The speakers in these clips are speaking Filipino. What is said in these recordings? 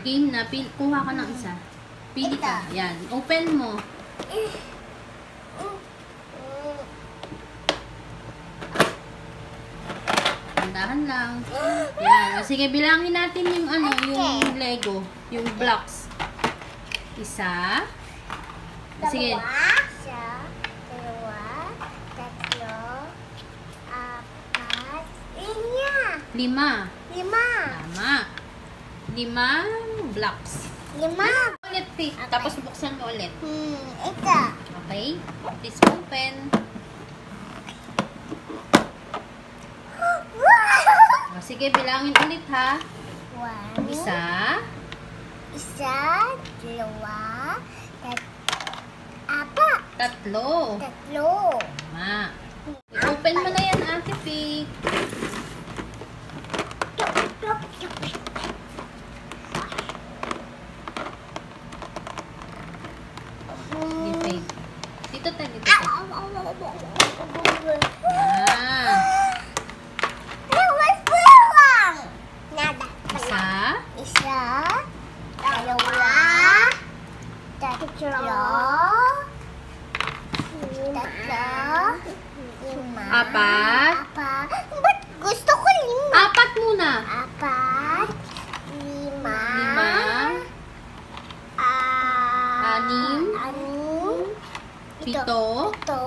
Game na. Pil kuha ka ng isa. Pili ka. Yan. Open mo. Tandahan lang. Yan. O, sige, bilangin natin yung ano, yung Lego. Yung blocks. Isa. Sige. Isa, dalawa, tatlo, apat, linya. Lima. Lima. Tama. Lima blocks. Lima. Ulit, Pete. Tapos buksan mo ulit. Hmm, ito. Okay? Please open. O, sige, bilangin ulit ha. One. Isa. Isa, dalawa, tat, apat, Tatlo. tatlo. Tama. Open mo na yan, Ate Pete. Sige, Pete. Dito tayo, dito tayo. Yan. Mas pulang. Nada. Isa. Isa, dalawa, tatlo, tatlo, lima, Apat. apat. Ba't gusto ko lima? Apat muna. Apat, lima, Lima. ah, Anim. anim, Pito. ito,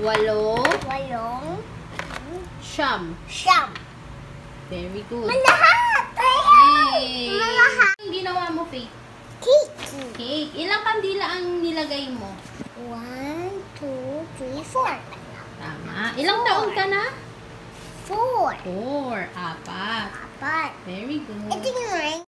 Walo. walong, Siyam. siyam. Very good. Malahat! Yay! Malahat. Ang ginawa mo, Faith? Cake. Cake. Ilang kandila ang nilagay mo? One, two, three, four. Tama. Ilang taon ka na? Four. Four. Apat. Apat. Very good. Ito yung